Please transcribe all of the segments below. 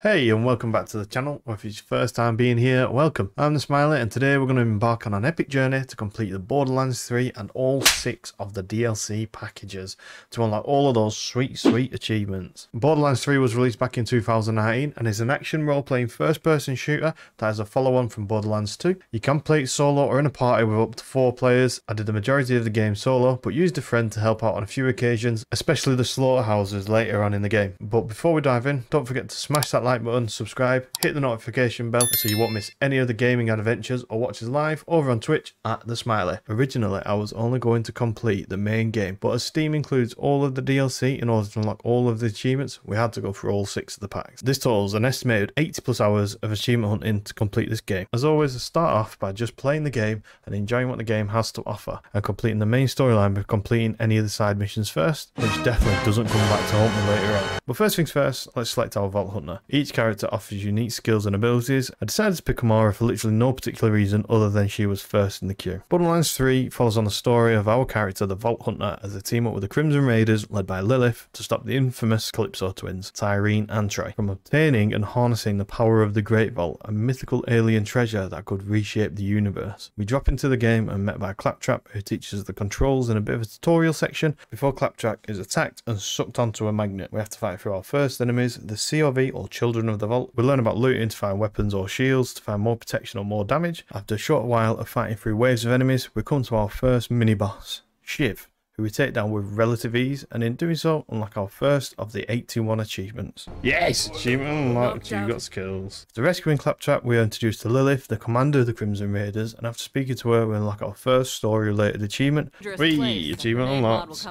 Hey and welcome back to the channel, or if it's your first time being here, welcome. I'm the Smiler and today we're going to embark on an epic journey to complete the Borderlands 3 and all 6 of the DLC packages to unlock all of those sweet sweet achievements. Borderlands 3 was released back in 2019 and is an action role-playing first-person shooter that is a follow-on from Borderlands 2. You can play it solo or in a party with up to 4 players. I did the majority of the game solo but used a friend to help out on a few occasions, especially the slaughterhouses later on in the game. But before we dive in, don't forget to smash that like button, subscribe, hit the notification bell so you won't miss any of the gaming adventures or watch us live over on Twitch at The Smiley. Originally, I was only going to complete the main game, but as Steam includes all of the DLC in order to unlock all of the achievements, we had to go through all six of the packs. This totals an estimated 80 plus hours of achievement hunting to complete this game. As always, start off by just playing the game and enjoying what the game has to offer, and completing the main storyline by completing any of the side missions first, which definitely doesn't come back to haunt me later on. But first things first, let's select our Vault Hunter. Each character offers unique skills and abilities, I decided to pick Amara for literally no particular reason other than she was first in the queue. Borderlands 3 follows on the story of our character, the Vault Hunter, as they team up with the Crimson Raiders led by Lilith to stop the infamous Calypso twins, Tyreen and Troy, from obtaining and harnessing the power of the Great Vault, a mythical alien treasure that could reshape the universe. We drop into the game and met by Claptrap, who teaches the controls in a bit of a tutorial section before Claptrap is attacked and sucked onto a magnet. We have to fight through our first enemies, the COV or Children of the Vault. We learn about looting to find weapons or shields to find more protection or more damage. After a short while of fighting through waves of enemies, we come to our first mini boss, Shiv who we take down with relative ease, and in doing so, unlock our first of the 821 achievements. Yes! Achievement unlocked, you got skills. After rescuing Claptrap, we are introduced to Lilith, the commander of the Crimson Raiders, and after speaking to her, we unlock our first story-related achievement. Whee! Achievement unlocked.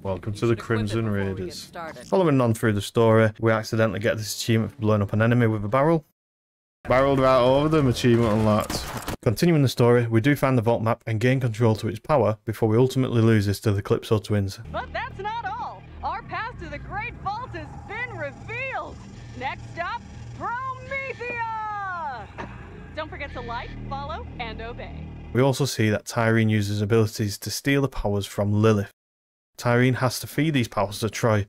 Welcome to the Crimson Raiders. Following on through the story, we accidentally get this achievement for blowing up an enemy with a barrel. Barreled right over them, achievement unlocked. Continuing the story, we do find the vault map and gain control to its power before we ultimately lose this to the Calypso twins. But that's not all. Our path to the Great Vault has been revealed. Next stop, Promethea! Don't forget to like, follow, and obey. We also see that Tyreen uses abilities to steal the powers from Lilith. Tyreen has to feed these powers to Troy,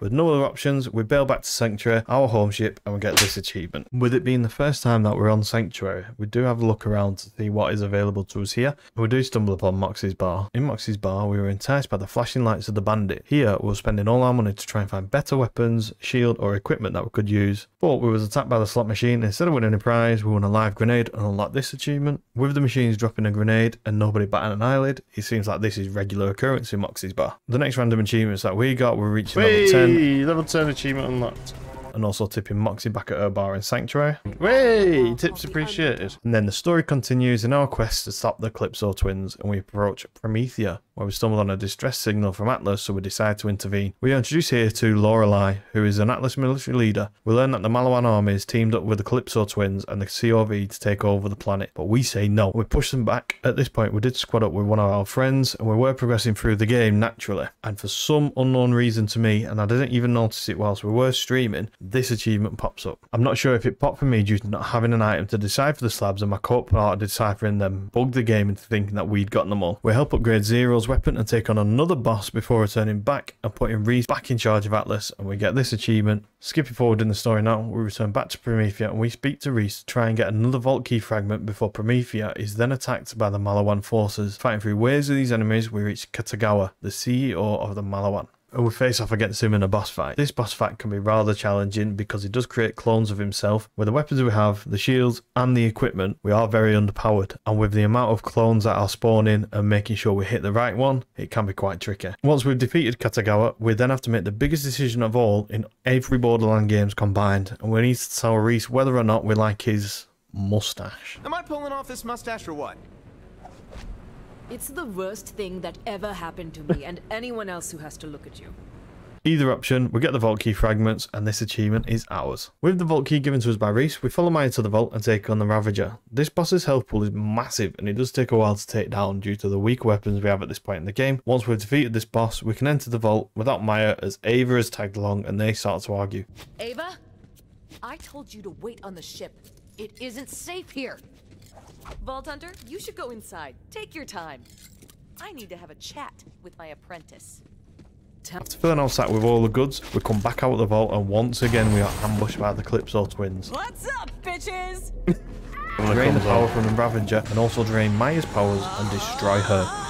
with no other options, we bail back to Sanctuary, our home ship, and we get this achievement. With it being the first time that we're on Sanctuary, we do have a look around to see what is available to us here. We do stumble upon Moxxi's bar. In Moxxi's bar, we were enticed by the flashing lights of the bandit. Here, we were spending all our money to try and find better weapons, shield, or equipment that we could use. But we was attacked by the slot machine. Instead of winning a prize, we won a live grenade and unlocked this achievement. With the machines dropping a grenade and nobody batting an eyelid, it seems like this is regular occurrence in Moxxi's bar. The next random achievements that we got were reaching level 10 level 10 achievement unlocked and also tipping Moxxi back at her bar in Sanctuary. Way, tips appreciated. And then the story continues in our quest to stop the Calypso twins, and we approach Promethea, where we stumbled on a distress signal from Atlas, so we decide to intervene. We are introduced here to Lorelei, who is an Atlas military leader. We learn that the Maliwan army is teamed up with the Calypso twins and the COV to take over the planet, but we say no. We push them back. At this point, we did squad up with one of our friends, and we were progressing through the game naturally. And for some unknown reason to me, and I didn't even notice it whilst we were streaming, this achievement pops up. I'm not sure if it popped for me due to not having an item to decipher the slabs, and my co-part deciphering them bugged the game into thinking that we'd gotten them all. We help upgrade Zero's weapon and take on another boss before returning back and putting Rhys back in charge of Atlas and we get this achievement. Skipping forward in the story now, we return back to Promethea and we speak to Rhys to try and get another vault key fragment before Promethea is then attacked by the Maliwan forces. Fighting through waves of these enemies, we reach Katagawa, the CEO of the Maliwan and we face off against him in a boss fight. This boss fight can be rather challenging because he does create clones of himself. With the weapons we have, the shields and the equipment, we are very underpowered. And with the amount of clones that are spawning and making sure we hit the right one, it can be quite tricky. Once we've defeated Katagawa, we then have to make the biggest decision of all in every Borderland games combined. And we need to tell Rhys whether or not we like his mustache. Am I pulling off this mustache or what? It's the worst thing that ever happened to me and anyone else who has to look at you. Either option, we get the vault key fragments and this achievement is ours. With the vault key given to us by Rhys, we follow Maya to the vault and take on the Ravager. This boss's health pool is massive and it does take a while to take down due to the weak weapons we have at this point in the game. Once we've defeated this boss, we can enter the vault without Maya as Ava is tagged along and they start to argue. Ava? I told you to wait on the ship. It isn't safe here. Vault Hunter, you should go inside. Take your time. I need to have a chat with my apprentice. After filling our sack with all the goods, we come back out of the vault and once again we are ambushed by the Calypso twins. What's up, bitches? Drain the power from the Ravager and also drain Maya's powers and destroy her.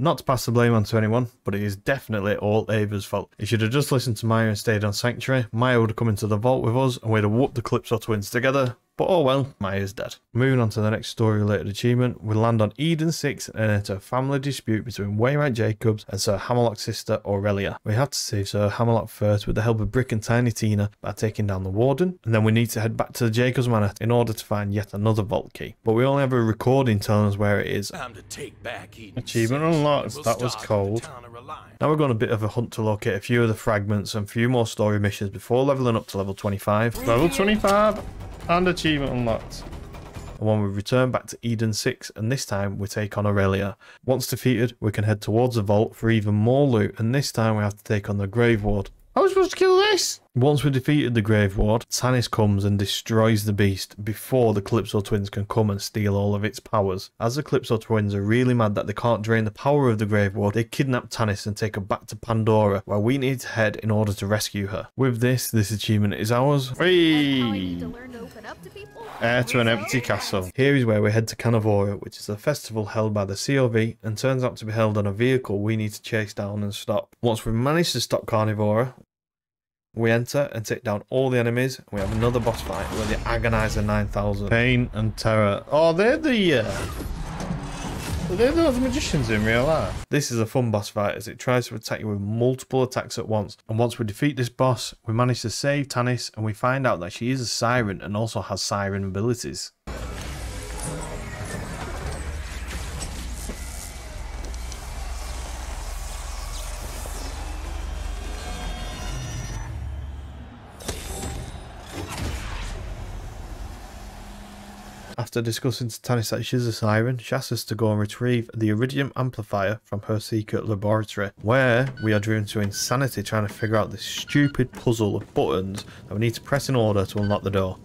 Not to pass the blame onto anyone, but it is definitely all Ava's fault. If He should have just listened to Maya and stayed on Sanctuary. Maya would have come into the vault with us and we'd have whooped the Calypso twins together. But oh well, Maya's dead. Moving on to the next story related achievement, we land on Eden 6 and enter a family dispute between Wainwright Jacobs and Sir Hammerlock's sister Aurelia. We have to save Sir Hammerlock first with the help of Brick and Tiny Tina by taking down the Warden, and then we need to head back to the Jacobs Manor in order to find yet another vault key. But we only have a recording telling us where it is. Time to take back Eden Achievement Six, unlocked, we'll that was cold. the town of Reliance. Now we're going a bit of a hunt to locate a few of the fragments and a few more story missions before leveling up to level 25. Level 25 and achievement unlocked. And when we return back to Eden 6 and this time we take on Aurelia. Once defeated we can head towards the vault for even more loot and this time we have to take on the Grave Ward. How was I supposed to kill this? Once we've defeated the Grave Ward, Tannis comes and destroys the beast before the Calypso twins can come and steal all of its powers. As the Calypso twins are really mad that they can't drain the power of the Grave Ward, they kidnap Tannis and take her back to Pandora, where we need to head in order to rescue her. With this, this achievement is ours. How I to learn to open up to people? Heir to an empty castle. Here is where we head to Carnivora, which is a festival held by the COV and turns out to be held on a vehicle we need to chase down and stop. Once we've managed to stop Carnivora, we enter and take down all the enemies. We have another boss fight where the Agonizer 9000. Pain and Terror. Oh, they're the... Uh... They're the other magicians in real life. This is a fun boss fight as it tries to attack you with multiple attacks at once. And once we defeat this boss, we manage to save Tannis and we find out that she is a siren and also has siren abilities. After discussing she's a siren, she asks us to go and retrieve the Iridium amplifier from her secret laboratory, where we are driven to insanity trying to figure out this stupid puzzle of buttons that we need to press in order to unlock the door.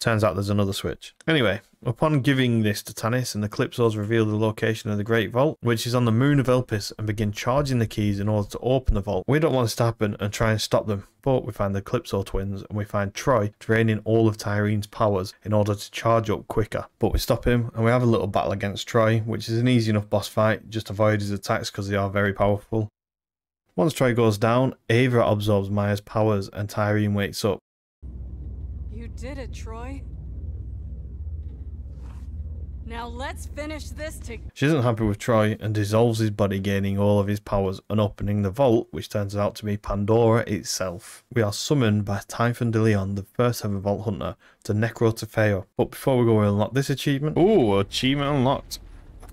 Turns out there's another switch. Anyway, upon giving this to Tannis and the Calypsos reveal the location of the Great Vault, which is on the moon of Elpis, and begin charging the keys in order to open the vault. We don't want this to happen and try and stop them, but we find the Calypso twins and we find Troy draining all of Tyreen's powers in order to charge up quicker. But we stop him and we have a little battle against Troy, which is an easy enough boss fight, just avoid his attacks because they are very powerful. Once Troy goes down, Ava absorbs Maya's powers and Tyreen wakes up. You did it, Troy. Now let's finish this to She isn't happy with Troy and dissolves his body, gaining all of his powers and opening the vault, which turns out to be Pandora itself. We are summoned by Typhon DeLeon, the first ever Vault Hunter, to Necro Nekrotafeyo. But before we go, we unlock this achievement. Ooh, achievement unlocked.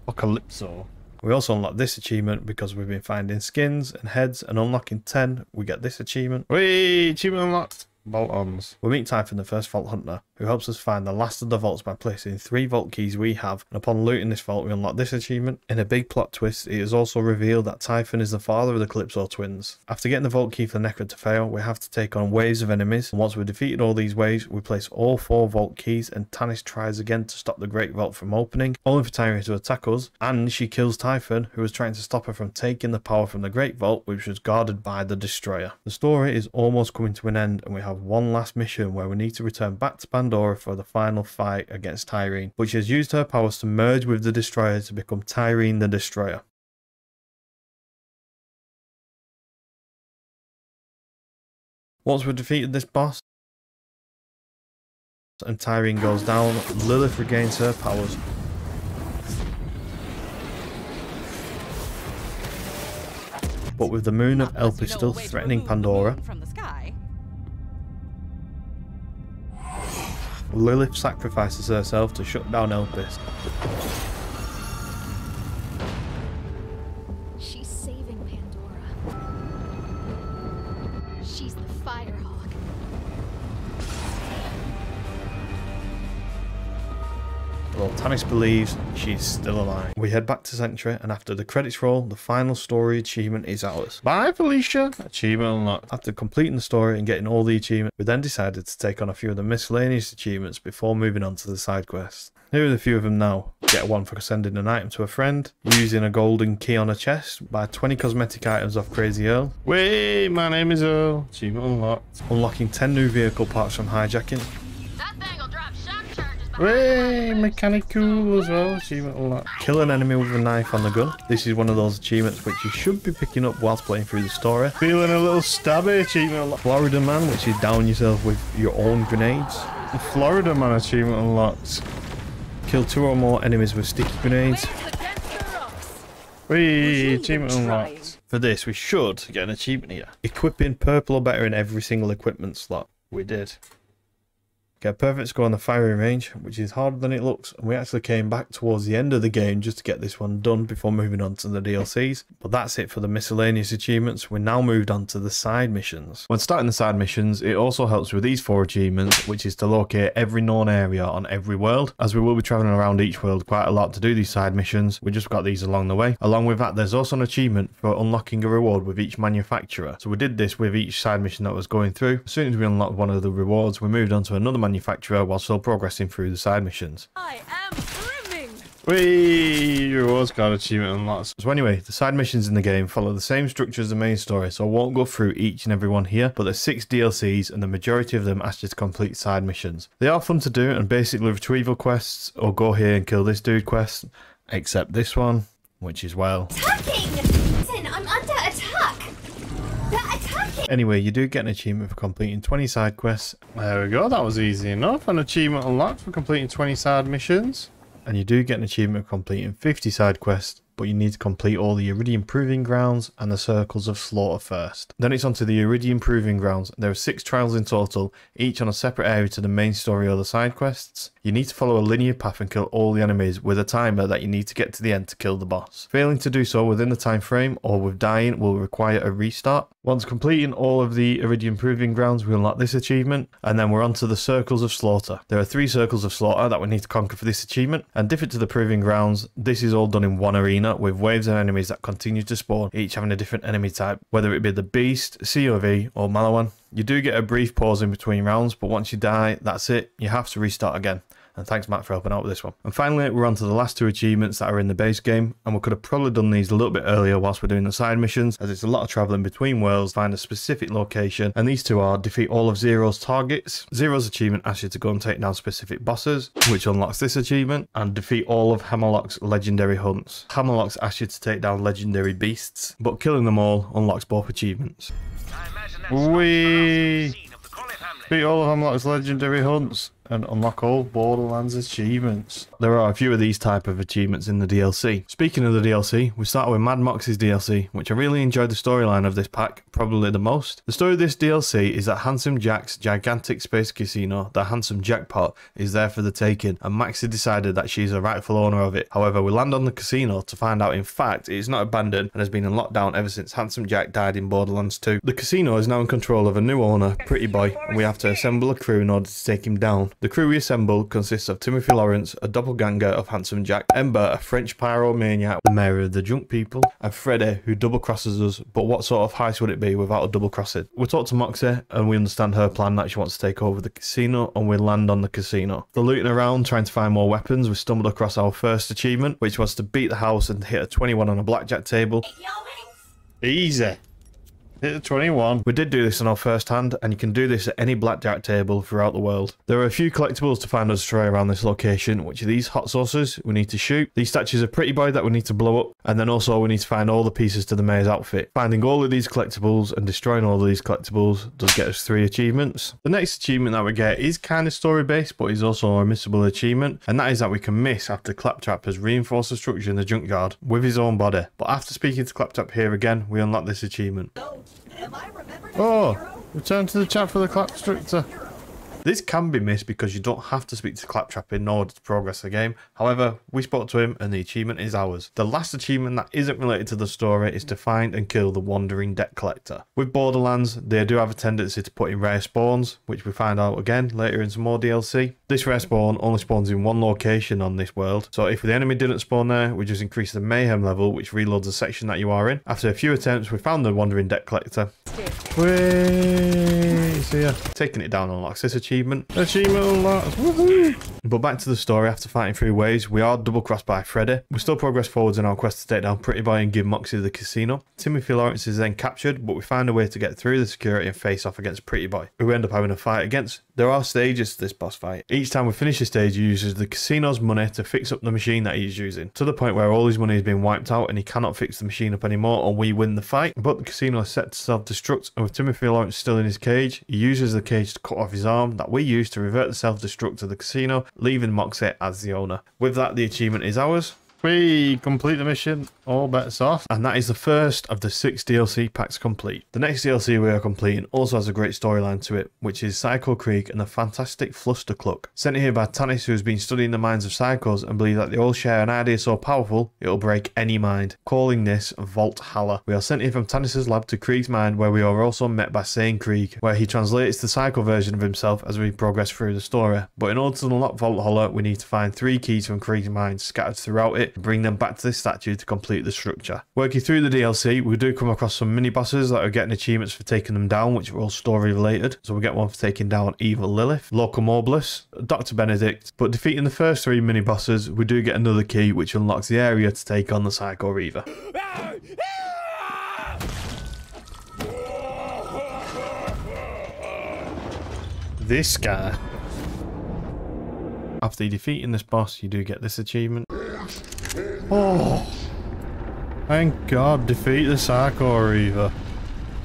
Apocalypso. We also unlock this achievement because we've been finding skins and heads and unlocking 10, we get this achievement. Whee! Achievement unlocked. Bolt-ons. We meet Typhon, the first Vault Hunter, who helps us find the last of the vaults by placing three vault keys we have, and upon looting this vault we unlock this achievement. In a big plot twist, it is also revealed that Typhon is the father of the Calypso twins. After getting the vault key for the Nekrotafeyo, we have to take on waves of enemies, and once we've defeated all these waves, we place all four vault keys, and Tannis tries again to stop the Great Vault from opening, only for Tyreen to attack us, and she kills Typhon, who was trying to stop her from taking the power from the Great Vault, which was guarded by the Destroyer. The story is almost coming to an end, and we have one last mission where we need to return back to Pandora for the final fight against Tyreen, which has used her powers to merge with the Destroyer to become Tyreen the Destroyer. Once we've defeated this boss, and Tyreen goes down, Lilith regains her powers. But with the moon of Elpis still threatening Pandora, Lilith sacrifices herself to shut down Elpis. Although believes she's still alive. We head back to Sentry, and after the credits roll, the final story achievement is ours. Bye, Felicia! Achievement unlocked. After completing the story and getting all the achievements, we then decided to take on a few of the miscellaneous achievements before moving on to the side quests. Here are a few of them now. Get one for sending an item to a friend, using a golden key on a chest, buy 20 cosmetic items off Crazy Earl. Wait, my name is Earl. Achievement unlocked. Unlocking 10 new vehicle parts from hijacking. Way mechanic cool as well. Achievement unlocked. Kill an enemy with a knife on the gun. This is one of those achievements which you should be picking up whilst playing through the story. Feeling a little stabby achievement unlocked. Florida man, which is down yourself with your own grenades. Florida man achievement unlocked. Kill two or more enemies with sticky grenades. Whee, achievement unlocked. For this, we should get an achievement here. Equipping purple or better in every single equipment slot. We did. Get a perfect score on the firing range, which is harder than it looks, and we actually came back towards the end of the game just to get this one done before moving on to the DLCs. But that's it for the miscellaneous achievements. we're now moved on to the side missions. When starting the side missions, it also helps with these four achievements, which is to locate every known area on every world. As we will be traveling around each world quite a lot to do these side missions, we just got these along the way. Along with that, there's also an achievement for unlocking a reward with each manufacturer. So we did this with each side mission that was going through. As soon as we unlocked one of the rewards, we moved on to another manufacturer while still progressing through the side missions. I am brimming. Whee! Rewards card achievement unlocked. So anyway, the side missions in the game follow the same structure as the main story, so I won't go through each and every one here, but there's six DLCs and the majority of them ask you to complete side missions. They are fun to do and basically retrieval quests or go here and kill this dude quests, except this one, which is well. Anyway, you do get an achievement for completing 20 side quests. There we go, that was easy enough. An achievement unlocked for completing 20 side missions. And you do get an achievement for completing 50 side quests, but you need to complete all the Iridium Proving Grounds and the Circles of Slaughter first. Then it's onto the Iridium Proving Grounds. There are six trials in total, each on a separate area to the main story or the side quests. You need to follow a linear path and kill all the enemies with a timer that you need to get to the end to kill the boss. Failing to do so within the time frame or with dying will require a restart. Once completing all of the Iridium Proving Grounds, we unlock this achievement, and then we're on to the Circles of Slaughter. There are three Circles of Slaughter that we need to conquer for this achievement, and different to the Proving Grounds, this is all done in one arena with waves of enemies that continue to spawn, each having a different enemy type, whether it be the Beast, COV, or Maliwan. You do get a brief pause in between rounds, but once you die, that's it. You have to restart again. And thanks, Matt, for helping out with this one. And finally, we're on to the last two achievements that are in the base game. And we could have probably done these a little bit earlier whilst we're doing the side missions, as it's a lot of traveling between worlds, find a specific location. And these two are defeat all of Zero's targets. Zero's achievement asks you to go and take down specific bosses, which unlocks this achievement, and defeat all of Hammerlock's legendary hunts. Hammerlock's asks you to take down legendary beasts, but killing them all unlocks both achievements. We beat all of Hammerlock's legendary hunts and unlock all Borderlands achievements. There are a few of these type of achievements in the DLC. Speaking of the DLC, we start with Mad Moxxi's DLC, which I really enjoyed the storyline of this pack, probably the most. The story of this DLC is that Handsome Jack's gigantic space casino, the Handsome Jackpot, is there for the taking, and Moxxi decided that she's a rightful owner of it. However, we land on the casino to find out in fact it's not abandoned and has been in lockdown ever since Handsome Jack died in Borderlands 2. The casino is now in control of a new owner, Pretty Boy, and we have to assemble a crew in order to take him down. The crew we assemble consists of Timothy Lawrence, a doppelganger of Handsome Jack, Ember, a French pyromaniac, the mayor of the junk people, and Freddy, who double crosses us. But what sort of heist would it be without a double crossing? We talk to Moxxi, and we understand her plan that she wants to take over the casino, and we land on the casino. The looting around, trying to find more weapons, we stumbled across our first achievement, which was to beat the house and hit a 21 on a blackjack table. Easy. Hit the 21. We did do this on our first hand, and you can do this at any blackjack table throughout the world. There are a few collectibles to find us stray around this location, which are these hot sauces we need to shoot, these statues of Pretty Boy that we need to blow up, and then also we need to find all the pieces to the mayor's outfit. Finding all of these collectibles and destroying all of these collectibles does get us three achievements. The next achievement that we get is kind of story based, but is also a missable achievement, and that is that we can miss after Claptrap has reinforced the structure in the junkyard with his own body. But after speaking to Claptrap here again, we unlock this achievement. Oh, Oh, return to the chat for the clap structure. This can be missed because you don't have to speak to Claptrap in order to progress the game. However, we spoke to him and the achievement is ours. The last achievement that isn't related to the story is to find and kill the Wandering Debt Collector. With Borderlands, they do have a tendency to put in rare spawns, which we find out again later in some more DLC. This rare spawn only spawns in one location on this world, so if the enemy didn't spawn there, we just increase the mayhem level, which reloads the section that you are in. After a few attempts, we found the Wandering Debt Collector. Whee! So yeah, taking it down unlocks this achievement. Achievement unlocked! Woohoo! But back to the story, after fighting three waves, we are double crossed by Freddy. We still progress forwards in our quest to take down Pretty Boy and give Moxxi the casino. Timothy Lawrence is then captured, but we find a way to get through the security and face off against Pretty Boy, who we end up having a fight against. There are stages to this boss fight. Each time we finish a stage, he uses the casino's money to fix up the machine that he's using, to the point where all his money has been wiped out and he cannot fix the machine up anymore and we win the fight. But the casino is set to self-destruct and with Timothy Lawrence still in his cage, he uses the cage to cut off his arm that we use to revert the self-destruct to the casino, leaving Moxxi as the owner. With that, the achievement is ours. We complete the mission, all bets off. And that is the first of the six DLC packs complete. The next DLC we are completing also has a great storyline to it, which is Psycho Krieg and the fantastic Flustercluck. Sent here by Tannis, who has been studying the minds of psychos and believe that they all share an idea so powerful it'll break any mind, calling this Vaulthalla. We are sent here from Tannis's lab to Krieg's mind, where we are also met by Sane Krieg, where he translates the psycho version of himself as we progress through the story. But in order to unlock Vaulthalla, we need to find three keys from Krieg's mind scattered throughout it and bring them back to the statue to complete the structure. Working through the DLC, we do come across some mini bosses that are getting achievements for taking them down, which are all story related. So we get one for taking down Evil Lilith, Locomobius, Dr. Benedict. But defeating the first three mini bosses, we do get another key which unlocks the area to take on the Psycho Reaver. This guy. After defeating this boss, you do get this achievement. Oh, thank God, defeat the Psycho Reaver.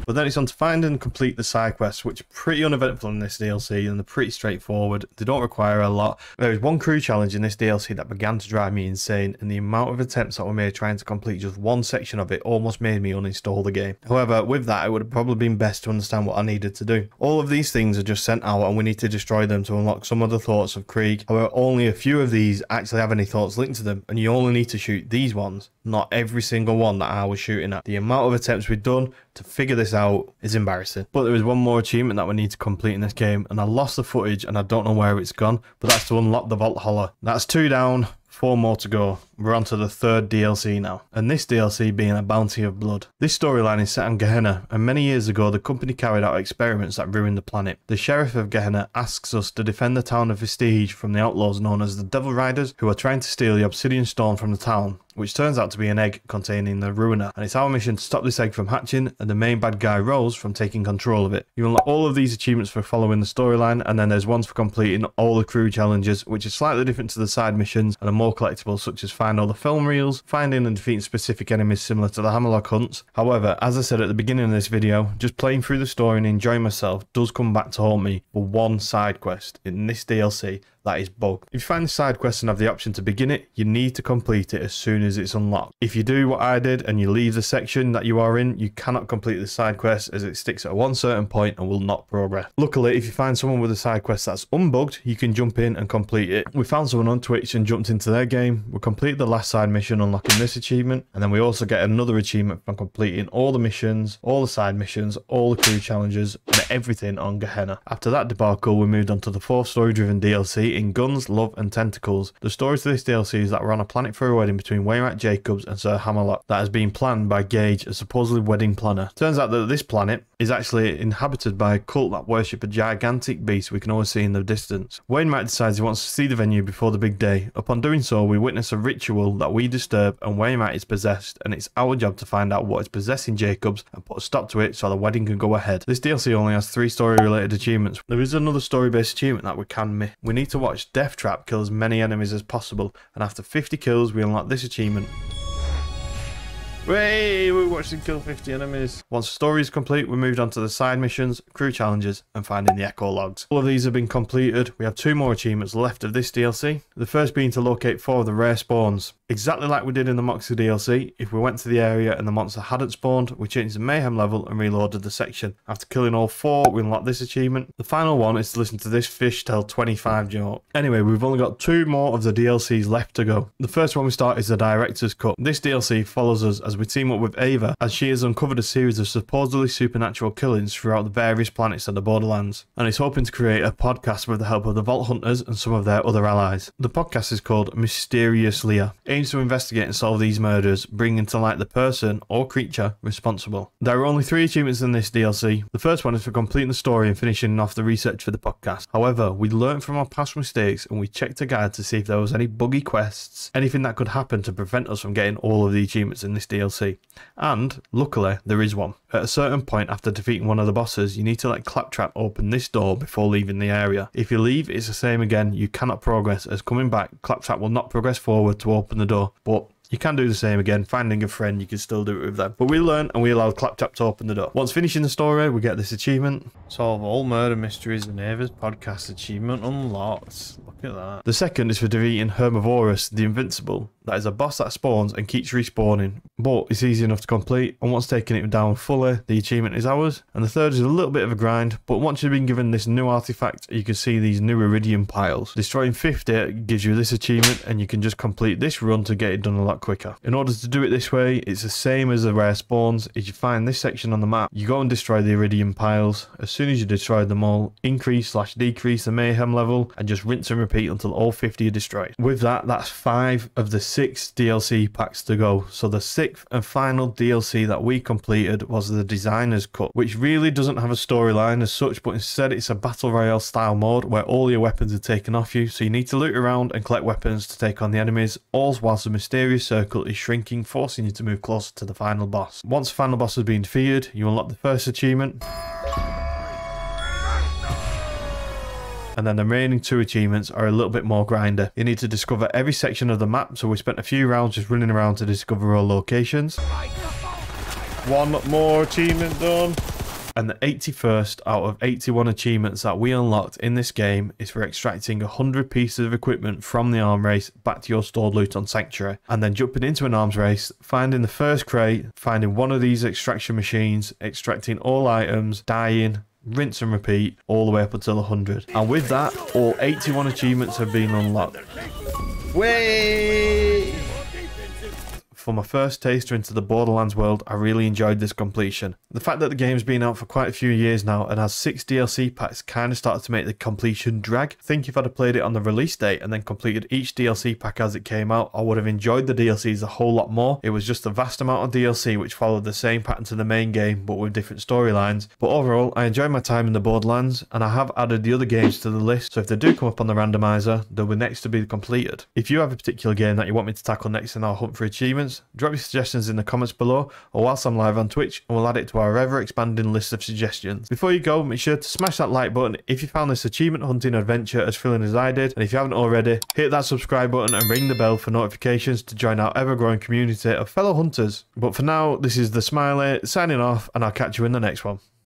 But then it's on to find and complete the side quests, which are pretty uneventful in this DLC and they're pretty straightforward. They don't require a lot. There is one crew challenge in this DLC that began to drive me insane, and the amount of attempts that were made trying to complete just one section of it almost made me uninstall the game. However, with that, it would have probably been best to understand what I needed to do. All of these things are just sent out and we need to destroy them to unlock some of the thoughts of Krieg. However, only a few of these actually have any thoughts linked to them, and you only need to shoot these ones, not every single one that I was shooting at. The amount of attempts we've done to figure this out is embarrassing. But there is one more achievement that we need to complete in this game, and I lost the footage and I don't know where it's gone, but that's to unlock the Vaulthalla. That's two down, four more to go. We're on to the third DLC now, and this DLC being a Bounty of Blood. This storyline is set on Gehenna, and many years ago the company carried out experiments that ruined the planet. The Sheriff of Gehenna asks us to defend the town of Vestige from the outlaws known as the Devil Riders, who are trying to steal the Obsidian Stone from the town, which turns out to be an egg containing the Ruiner, and it's our mission to stop this egg from hatching and the main bad guy Rose from taking control of it. You unlock all of these achievements for following the storyline, and then there's ones for completing all the crew challenges, which is slightly different to the side missions and are more collectible, such as find all the film reels, finding and defeating specific enemies similar to the Hammerlock hunts. However, as I said at the beginning of this video, just playing through the story and enjoying myself does come back to haunt me for one side quest in this DLC that is bugged. If you find the side quest and have the option to begin it, you need to complete it as soon as it's unlocked. If you do what I did and you leave the section that you are in, you cannot complete the side quest as it sticks at one certain point and will not progress. Luckily, if you find someone with a side quest that's unbugged, you can jump in and complete it. We found someone on Twitch and jumped into their game. We completed the last side mission unlocking this achievement, and then we also get another achievement from completing all the missions, all the side missions, all the crew challenges, and everything on Gehenna. After that debacle, we moved on to the fourth story-driven DLC in Guns, Love and Tentacles. The story to this DLC is that we're on a planet for a wedding between Wainwright Jacobs and Sir Hammerlock that has been planned by Gaige, a supposedly wedding planner. Turns out that this planet is actually inhabited by a cult that worship a gigantic beast we can always see in the distance. Wainwright decides he wants to see the venue before the big day. Upon doing so, we witness a ritual that we disturb and Wainwright is possessed and it's our job to find out what is possessing Jacobs and put a stop to it so the wedding can go ahead. This DLC only has three story related achievements. There is another story based achievement that we can miss. We need to watch Deathtrap kill as many enemies as possible and after 50 kills we unlock this achievement Way, we watched him kill 50 enemies. Once the story is complete, we moved on to the side missions, crew challenges, and finding the echo logs. All of these have been completed. We have two more achievements left of this DLC. The first being to locate four of the rare spawns. Exactly like we did in the Moxxi DLC, if we went to the area and the monster hadn't spawned, we changed the mayhem level and reloaded the section. After killing all four, we unlocked this achievement. The final one is to listen to this fish tell 25 joke. Anyway, we've only got two more of the DLCs left to go. The first one we start is the Director's Cut. This DLC follows us as we team up with Ava as she has uncovered a series of supposedly supernatural killings throughout the various planets of the Borderlands and is hoping to create a podcast with the help of the Vault Hunters and some of their other allies. The podcast is called Mysteriouslier, aims to investigate and solve these murders, bringing to light the person or creature responsible. There are only three achievements in this DLC. The first one is for completing the story and finishing off the research for the podcast. However, we learned from our past mistakes and we checked a guide to see if there was any buggy quests, anything that could happen to prevent us from getting all of the achievements in this DLC. And luckily, there is one. At a certain point after defeating one of the bosses, you need to let Claptrap open this door before leaving the area. If you leave, it's the same again, you cannot progress as coming back, Claptrap will not progress forward to open the door, but you can do the same again. Finding a friend, you can still do it with them. But we learn and we allow Claptrap to open the door. Once finishing the story, we get this achievement. Solve all murder mysteries in Ava's podcast achievement unlocked. Look at that. The second is for defeating Vermivorous, the Invincible. That is a boss that spawns and keeps respawning, but it's easy enough to complete. And once taking it down fully, the achievement is ours. And the third is a little bit of a grind, but once you've been given this new artifact, you can see these new iridium piles. Destroying 50 gives you this achievement, and you can just complete this run to get it done a lot quicker. In order to do it this way, it's the same as the rare spawns. If you find this section on the map, you go and destroy the iridium piles. As soon as you destroy them all, increase slash decrease the mayhem level, and just rinse and repeat until all 50 are destroyed. With that, that's five of the six DLC packs to go. So the sixth and final DLC that we completed was the Designer's Cut, which really doesn't have a storyline as such, but instead it's a Battle Royale style mode where all your weapons are taken off you. So you need to loot around and collect weapons to take on the enemies, all whilst a mysterious circle is shrinking, forcing you to move closer to the final boss. Once the final boss has been defeated, you unlock the first achievement. And then the remaining two achievements are a little bit more grinder. You need to discover every section of the map, so we spent a few rounds just running around to discover all locations. One more achievement done. And the 81st out of 81 achievements that we unlocked in this game is for extracting 100 pieces of equipment from the arm race back to your stored loot on Sanctuary, and then jumping into an arms race, finding the first crate, finding one of these extraction machines, extracting all items, dying, rinse and repeat all the way up until 100. And with that, all 81 achievements have been unlocked. Way! For my first taster into the Borderlands world, I really enjoyed this completion. The fact that the game's been out for quite a few years now and has 6 DLC packs kind of started to make the completion drag. I think if I'd have played it on the release date and then completed each DLC pack as it came out, I would have enjoyed the DLCs a whole lot more. It was just a vast amount of DLC which followed the same pattern to the main game but with different storylines. But overall, I enjoyed my time in the Borderlands and I have added the other games to the list, so if they do come up on the randomizer, they'll be next to be completed. If you have a particular game that you want me to tackle next in our hunt for achievements, drop your suggestions in the comments below or whilst I'm live on Twitch and we'll add it to our ever expanding list of suggestions. Before you go, make sure to smash that like button if you found this achievement hunting adventure as thrilling as I did. And if you haven't already, hit that subscribe button and ring the bell for notifications to join our ever growing community of fellow hunters. But for now, this is the Smiley signing off and I'll catch you in the next one.